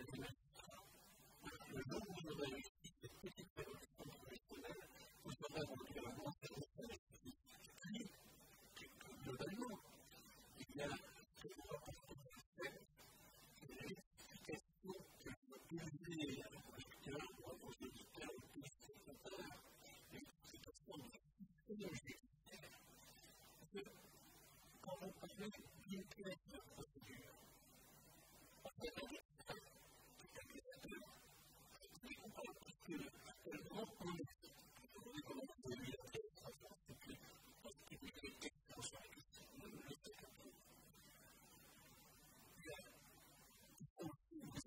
is that there's no relation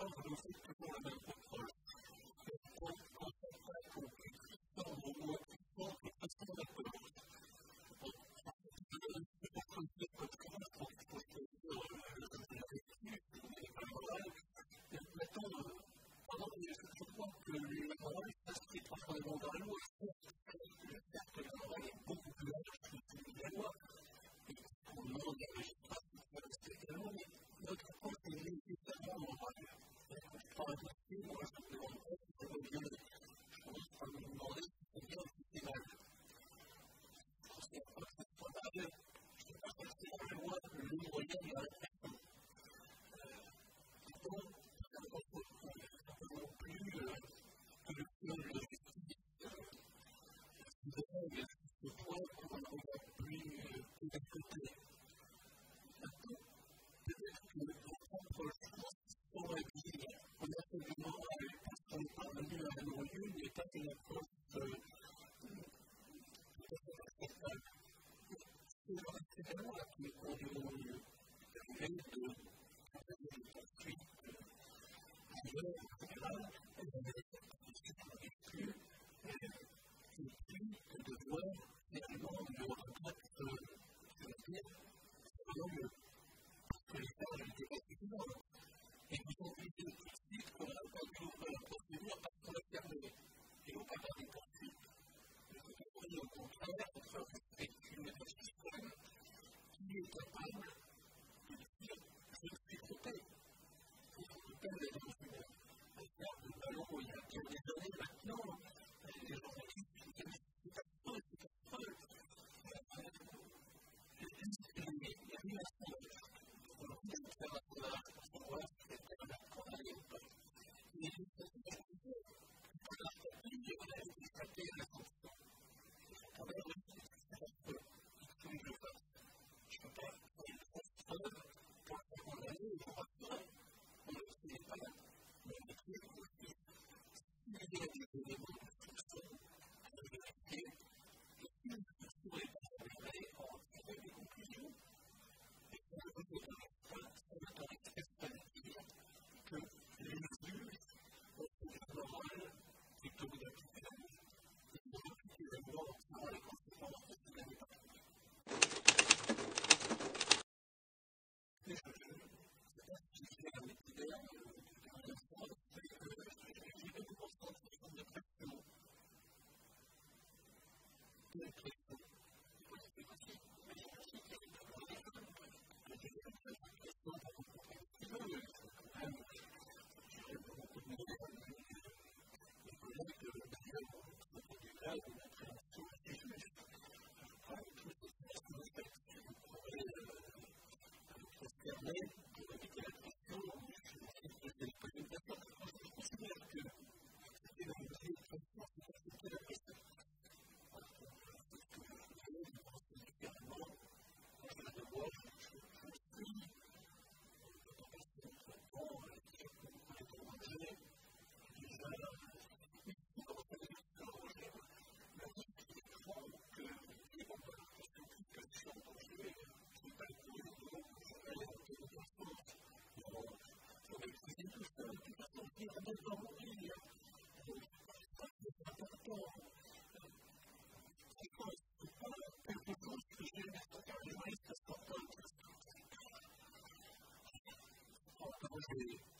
over the nous conduirons au mieux. Ça vous permet de construire etc. Et puis, de voir the di sua famiglia, per tutto e questo, per tutto bisogna toccare questa sua porta. Porta così.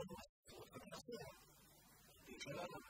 该物种的模式产地在印。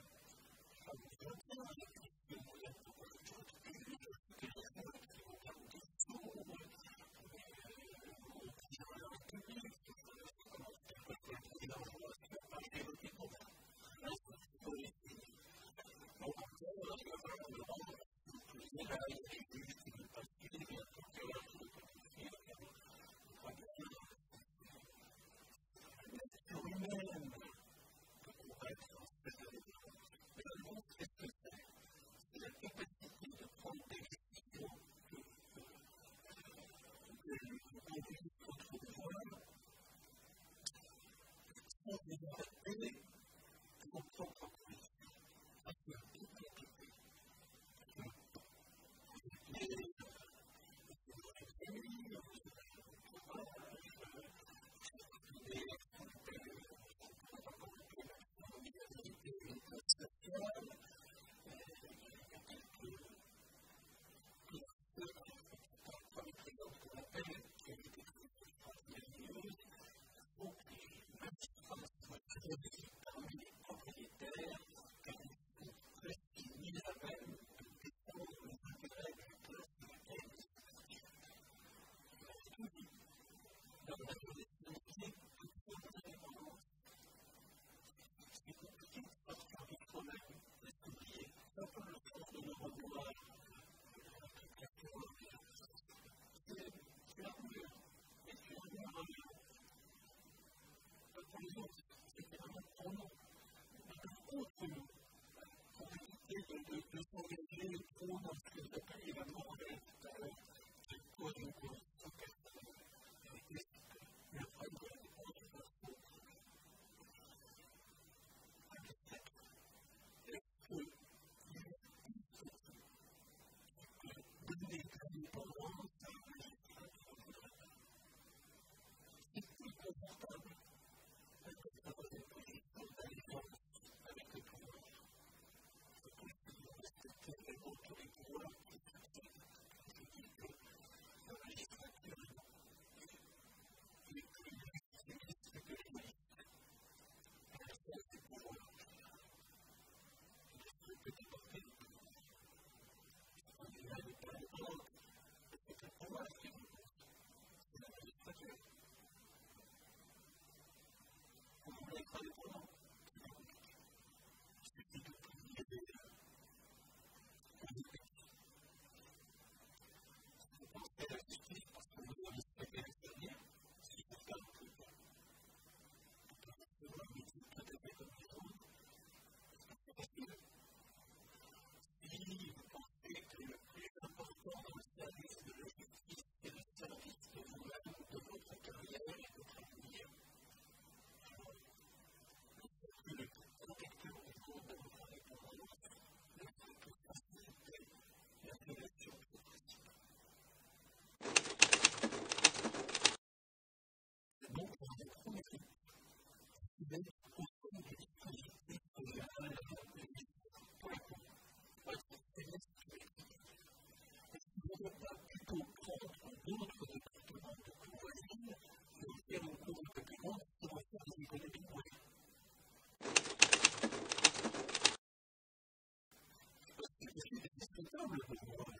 の草原にいるこの話を紹介 Nobody really